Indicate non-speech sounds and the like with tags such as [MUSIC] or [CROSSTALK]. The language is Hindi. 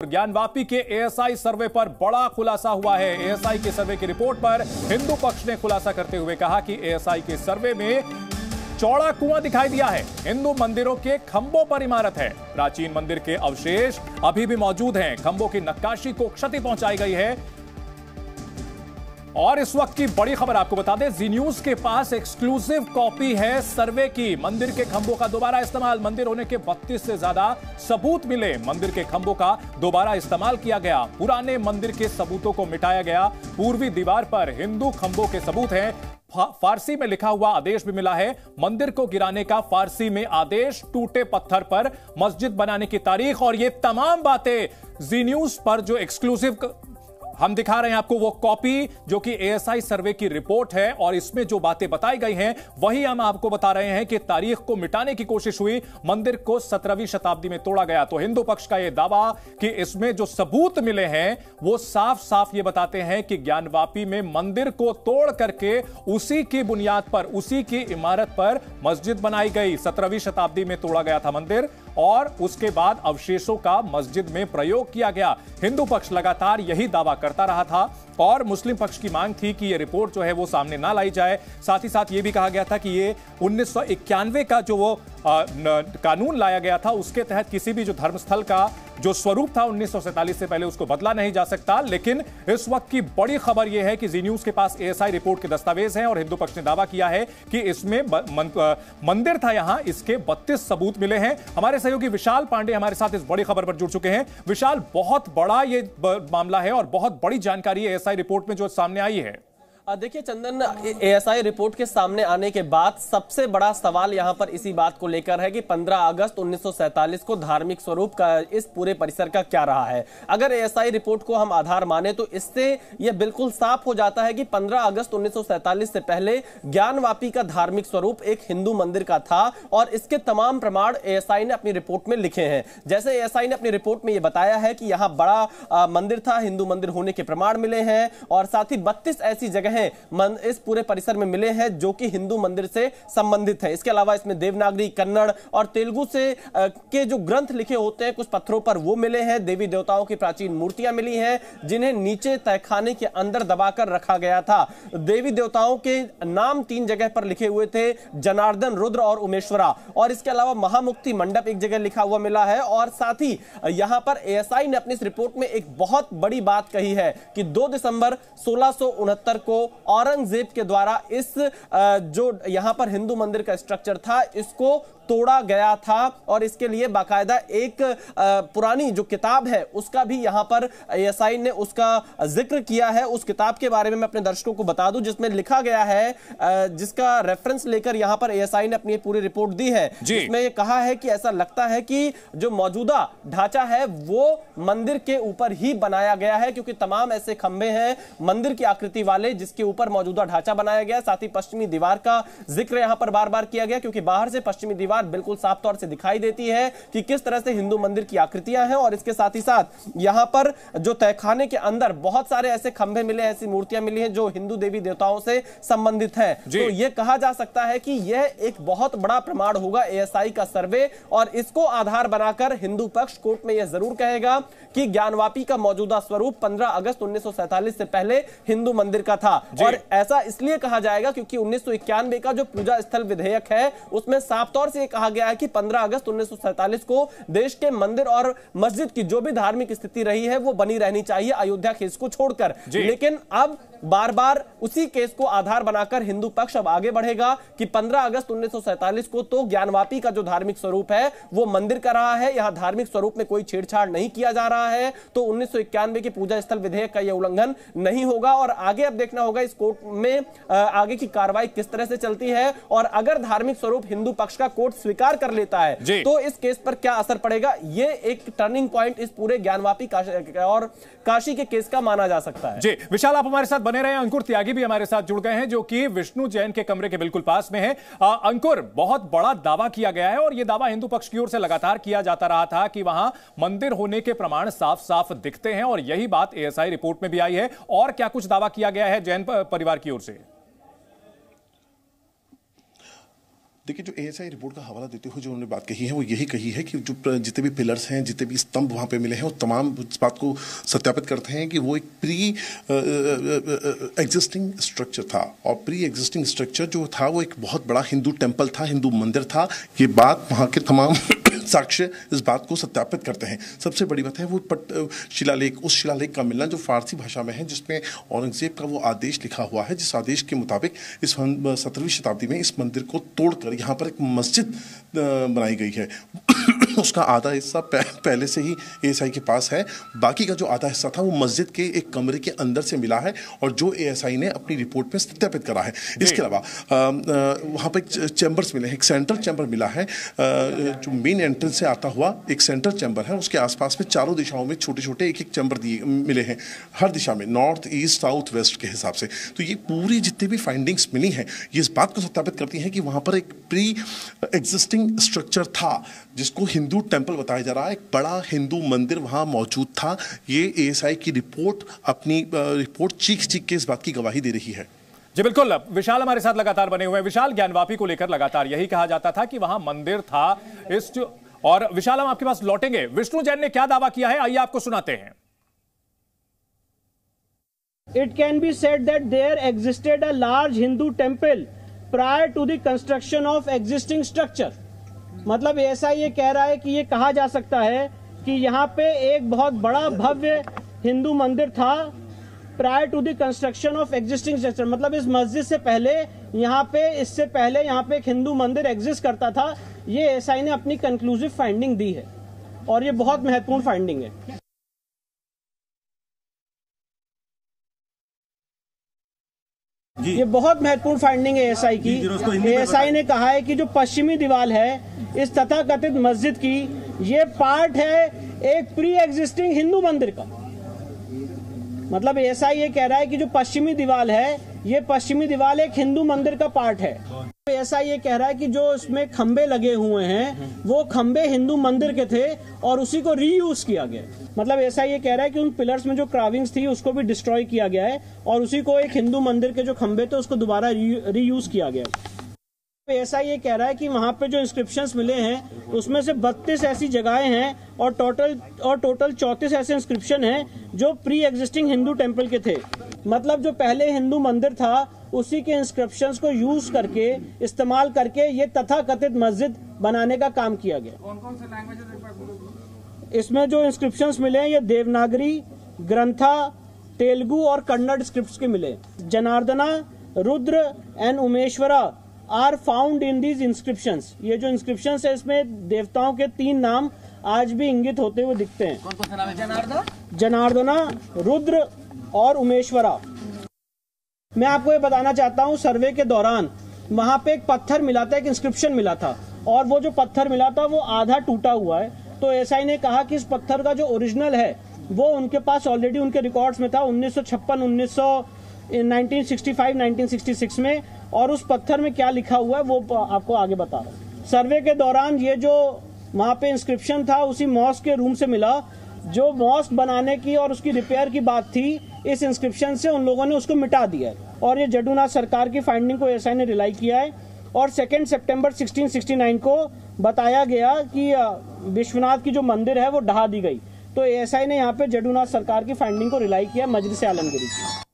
ज्ञानवापी के एएसआई सर्वे पर बड़ा खुलासा हुआ है। एएसआई के सर्वे की रिपोर्ट पर हिंदू पक्ष ने खुलासा करते हुए कहा कि एएसआई के सर्वे में चौड़ा कुआँ दिखाई दिया है। हिंदू मंदिरों के खंभों पर इमारत है। प्राचीन मंदिर के अवशेष अभी भी मौजूद हैं। खंभों की नक्काशी को क्षति पहुंचाई गई है। और इस वक्त की बड़ी खबर आपको बता दें जी न्यूज़ के पास एक्सक्लूसिव कॉपी है सर्वे की। मंदिर के खंभों का दोबारा इस्तेमाल। मंदिर होने के 32 से ज़्यादा सबूत मिले। मंदिर के खंभों का दोबारा इस्तेमाल किया गया। पुराने मंदिर के सबूतों को मिटाया गया। पूर्वी दीवार पर हिंदू खंभों के सबूत हैं। फारसी में लिखा हुआ आदेश भी मिला है। मंदिर को गिराने का फारसी में आदेश टूटे पत्थर पर। मस्जिद बनाने की तारीख और ये तमाम बातें जी न्यूज़ पर जो एक्सक्लूसिव हम दिखा रहे हैं आपको वो कॉपी जो कि एएसआई सर्वे की रिपोर्ट है और इसमें जो बातें बताई गई हैं, वही हम आपको बता रहे हैं कि तारीख को मिटाने की कोशिश हुई, मंदिर को सत्रहवीं शताब्दी में तोड़ा गया। तो हिंदू पक्ष का यह दावा कि इसमें जो सबूत मिले हैं, वो साफ़ साफ़ ये बताते हैं कि ज्ञानवापी में मंदिर को तोड़ करके उसी की बुनियाद पर, उसी की इमारत पर मस्जिद बनाई गई। सत्रहवीं शताब्दी में तोड़ा गया था मंदिर। और उसके बाद अवशेषों का मस्जिद में प्रयोग किया गया। हिंदू पक्ष लगातार यही दावा करता रहा था और मुस्लिम पक्ष की मांग थी कि यह रिपोर्ट जो है वो सामने ना लाई जाए। साथ ही साथ ये भी कहा गया था कि ये उन्नीस सौ इक्यानवे का जो वो आ, न, कानून लाया गया था उसके तहत किसी भी जो धर्मस्थल का जो स्वरूप था उन्नीस से पहले, उसको बदला नहीं जा सकता। लेकिन इस वक्त की बड़ी खबर यह है कि जी न्यूज़ के पास एएसआई रिपोर्ट के दस्तावेज़ हैं और हिंदू पक्ष ने दावा किया है कि इसमें मंदिर था यहाँ, इसके बत्तीस सबूत मिले हैं। हमारे सहयोगी विशाल पांडे हमारे साथ इस बड़ी खबर पर जुड़ चुके हैं। विशाल, बहुत बड़ा ये मामला है और बहुत बड़ी जानकारी एएसआई रिपोर्ट में जो सामने आई है। देखिए, चंदन एएसआई रिपोर्ट के सामने आने के बाद सबसे बड़ा सवाल यहाँ पर इसी बात को लेकर है कि 15 अगस्त 1947 को धार्मिक स्वरूप का, इस पूरे परिसर का क्या रहा है? अगर एएसआई रिपोर्ट को हम आधार माने तो इससे यह बिल्कुल साफ़ हो जाता है कि 15 अगस्त 1947 से पहले ज्ञानवापी का धार्मिक स्वरूप एक हिंदू मंदिर का था और इसके तमाम प्रमाण एएसआई ने अपनी रिपोर्ट में लिखे हैं। जैसे एएसआई ने अपनी रिपोर्ट में यह बताया है कि यहाँ बड़ा मंदिर था, हिंदू मंदिर होने के प्रमाण मिले हैं और साथ ही बत्तीस ऐसी जगह हैं इस पूरे परिसर में मिले हैं जो कि हिंदू मंदिर से संबंधित है। इसके अलावा इसमें देवनागरी, कन्नड़ और तेलुगु से के जो ग्रंथ लिखे होते हैं, कुछ पत्थरों पर वो मिले हैं। देवी देवताओं की प्राचीन मूर्तियाँ मिली हैं, जिन्हें नीचे तहखाने के अंदर दबाकर रखा गया था। देवी देवताओं के नाम तीन जगह पर लिखे हुए थे, जनार्दन, रुद्र और उमेश्वरा। और इसके अलावा महामुक्ति मंडप एक जगह लिखा हुआ मिला है। और साथ ही, यहाँ पर एएसआई ने अपनी इस रिपोर्ट में एक बहुत बड़ी बात कही है कि 2 दिसंबर सोलह को औरंगज़ेब के द्वारा इस जो यहाँ पर हिंदू मंदिर का स्ट्रक्चर था इसको तोड़ा गया था और इसके लिए बाकायदा एक पुरानी जो किताब है उसका भी यहाँ पर एएसआई ने उसका ज़िक्र किया है। उस किताब के बारे में मैं अपने दर्शकों को बता दूँ जिसमें लिखा गया है जिसका रेफरेंस लेकर यहाँ पर एएसआई ने अपनी पूरी रिपोर्ट दी है। जिसमें यह कहा है कि ऐसा लगता है कि जो मौजूदा ढांचा है वो मंदिर के ऊपर ही बनाया गया है क्योंकि तमाम ऐसे खंभे हैं मंदिर की आकृति वाले जिसके ऊपर मौजूदा ढांचा बनाया गया साथ ही पश्चिमी दीवार का ज़िक्र यहाँ पर बार बार किया गया क्योंकि बाहर से पश्चिमी दीवार बात बिल्कुल साफ़ तौर से दिखाई देती है कि किस तरह से हिंदू मंदिर की आकृतियाँ हैं और इसके साथ ही साथ यहाँ पर जो तहखाने के अंदर बहुत सारे ऐसे खंभे मिले ऐसी मूर्तियाँ मिली हैं जो हिंदू देवी देवताओं से संबंधित है। तो यह कहा जा सकता है कि यह एक बहुत बड़ा प्रमाण होगा एएसआई का सर्वे और इसको आधार बनाकर हिंदू पक्ष कोर्ट में यह ज़रूर कहेगा कि ज्ञानवापी का मौजूदा स्वरूप 15 अगस्त उन्नीस से पहले हिंदू मंदिर का था। और ऐसा इसलिए कहा जाएगा क्योंकि उन्नीस का जो पूजा स्थल विधेयक है उसमें साफ़ तौर से कहा गया है कि 15 अगस्त उन्नीस को देश के मंदिर और मस्जिद की जो भी धार्मिक स्थिति रही है वो बनी रहनी चाहिए अयोध्या केस को छोड़कर। लेकिन अब बार बार उसी केस को आधार बनाकर हिंदू पक्ष अब आगे बढ़ेगा कि 15 अगस्त उन्नीस को तो ज्ञानवापी का जो धार्मिक स्वरूप है वो मंदिर का रहा है। यहाँ धार्मिक स्वरूप में कोई छेड़छाड़ नहीं किया जा रहा है। तो उन्नीस के पूजा स्थल विधेयक का यह उल्लंघन नहीं होगा और आगे अब देखना होगा इस कोर्ट में आगे की कार्रवाई किस तरह से चलती है। और अगर धार्मिक स्वरूप हिंदू पक्ष का कोर्ट स्वीकार कर लेता है। तो इस केस पर क्या असर पड़ेगा? ये एक टर्निंग पॉइंट इस पूरे ज्ञानवापी और काशी के केस का माना जा सकता है। जी विशाल आप हमारे साथ बने रहे अंकुर त्यागी भी हमारे साथ जुड़ गए हैं जो कि विष्णु जैन के कमरे के बिल्कुल पास में है। अंकुर बहुत बड़ा दावा किया गया है और यह दावा हिंदू पक्ष की ओर से लगातार किया जाता रहा था कि वहाँ मंदिर होने के प्रमाण साफ़ साफ़ दिखते हैं और यही बात एएसआई रिपोर्ट में भी आई है। और क्या कुछ दावा किया गया है जैन परिवार की ओर से? देखिए, जो एएसआई रिपोर्ट का हवाला देते हुए जो उन्होंने बात कही है, वो यही कही है कि जो जितने भी पिलर्स हैं, जितने भी स्तंभ वहाँ पे मिले हैं, वो तमाम इस बात को सत्यापित करते हैं कि वो एक प्री एग्जिस्टिंग स्ट्रक्चर था। और प्री एग्जिस्टिंग स्ट्रक्चर जो था, वो एक बहुत बड़ा हिंदू टेंपल था, हिंदू मंदिर था। ये बात वहाँ के तमाम साक्ष्य इस बात को सत्यापित करते हैं। सबसे बड़ी बात है, वो पट, शिलालेख, उस शिलालेख का मिलना जो फारसी भाषा में है, जिसमें औरंगज़ेब का वो आदेश लिखा हुआ है, जिस आदेश के मुताबिक इस सत्रहवीं शताब्दी में इस मंदिर को तोड़कर यहाँ पर एक मस्जिद बनाई गई है। [COUGHS] उसका आधा हिस्सा पहले से ही एएसआई के पास है। बाकी का जो आधा हिस्सा था वो मस्जिद के एक कमरे के अंदर से मिला है और जो एएसआई ने अपनी रिपोर्ट में सत्यापित करा है। इसके अलावा वहाँ पर चैम्बर्स मिले हैं। एक सेंट्रल चैम्बर मिला है। जो मेन एंट्रेंस से आता हुआ एक सेंट्रल चैम्बर है। उसके आसपास में चारों दिशाओं में छोटे छोटे एक एक चैम्बर दिए मिले हैं। हर दिशा में नॉर्थ ईस्ट साउथ वेस्ट के हिसाब से। तो ये पूरी जितनी भी फाइंडिंग्स मिली हैं ये इस बात को सत्यापित करती हैं कि वहाँ पर एक प्री एग्जिस्टिंग स्ट्रक्चर था जिसको हिंदू टेंपल बताया जा रहा है। एक बड़ा हिंदू मंदिर वहाँ मौजूद था। ये एएसआई की रिपोर्ट अपनी रिपोर्ट चीख चीख के इस बात की गवाही दे रही है। जी बिल्कुल। विशाल हमारे साथ लगातार बने हुए हैं। विशाल ज्ञानवापी को लेकर लगातार यही कहा जाता था कि वहाँ मंदिर था इस और विशाल हम आपके पास लौटेंगे। विष्णु जैन ने क्या दावा किया है? आइए आपको सुनाते हैं। It can be said that there existed a large Hindu temple prior to the construction of existing structure. मतलब ऐसा ये कह रहा है कि ये कहा जा सकता है कि यहाँ पे एक बहुत बड़ा भव्य हिंदू मंदिर था prior to the construction of existing structure मतलब इस मस्जिद से पहले, यहाँ पे, इससे पहले यहाँ पे एक हिंदू मंदिर एग्जिस्ट करता था, ये एसआई ने अपनी कंक्लूसिव फाइंडिंग दी है। और ये बहुत महत्वपूर्ण फाइंडिंग है। ये बहुत महत्वपूर्ण फाइंडिंग है एएसआई की। एएसआई ने कहा है कि जो पश्चिमी दीवार है इस तथाकथित मस्जिद की ये पार्ट है एक प्री एग्जिस्टिंग हिंदू मंदिर का। मतलब एएसआई ये कह रहा है कि जो पश्चिमी दीवार है ये पश्चिमी दीवार एक हिंदू मंदिर का पार्ट है। ऐसा ये कह रहा है कि जो इसमें खंबे लगे हुए हैं, वो खंबे हिंदू मंदिर के थे और उसी को रीयूज किया गया मतलब ऐसा ये कह रहा है कि उन पिलर्स में जो क्राविंग्स थी, उसको भी डिस्ट्रॉय किया गया है और उसी को एक हिंदू मंदिर के जो खंबे थे, उसको दोबारा रीयूज किया गया ऐसा ये कह रहा है कि वहाँ पे जो इंस्क्रिप्शंस मिले हैं उसमें से बत्तीस ऐसी जगहें हैं और टोटल और टोटल चौतीस ऐसे इंस्क्रिप्शन हैं जो प्री एग्जिस्टिंग हिंदू टेंपल के थे। मतलब जो पहले हिंदू मंदिर था उसी के इंस्क्रिप्शन को यूज़ करके इस्तेमाल करके ये तथा कथित मस्जिद बनाने का काम किया गया। कौन कौन से लैंग्वेज इसमें जो इंस्क्रिप्शन मिले हैं ये देवनागरी ग्रंथा तेलुगु और कन्नड़ स्क्रिप्ट के मिले Janardana Rudra and Umeshwara are found in these inscription ये जो इंस्क्रिप्शन है इसमें देवताओं के तीन नाम आज भी इंगित होते हुए दिखते हैं। कौन कौन सा नाम है? जनार्दना। जनार्दना रुद्र और उमेश्वरा। मैं आपको ये बताना चाहता हूँ सर्वे के दौरान वहाँ पे एक पत्थर मिला था एक इंस्क्रिप्शन मिला था। और वो जो पत्थर मिला था वो आधा टूटा हुआ है। तो एसआई ने कहा कि इस पत्थर का जो ओरिजिनल है वो उनके पास ऑलरेडी उनके रिकॉर्ड्स में था उन्नीस सौ छप्पन उन्नीस सौ 1965 1966 में, और उस पत्थर में क्या लिखा हुआ है, वो आपको आगे बता रहा हूँ। सर्वे के दौरान ये जो वहाँ पे इंस्क्रिप्शन था, उसी मॉस्क के रूम से मिला। जो मॉस्क बनाने की और उसकी रिपेयर की बात थी, इस इंस्क्रिप्शन से उन लोगों ने उसको मिटा दिया है। और ये जडूनाथ सरकार की फाइंडिंग को एसआई ने रिलाई किया है। और सेकेंड सितंबर 1669 को बताया गया कि विश्वनाथ की जो मंदिर है, वो ढहा दी गई। तो एसआई ने यहाँ पे जडूनाथ सरकार की फाइंडिंग को रिलाई किया मजलिस आलमगिरी की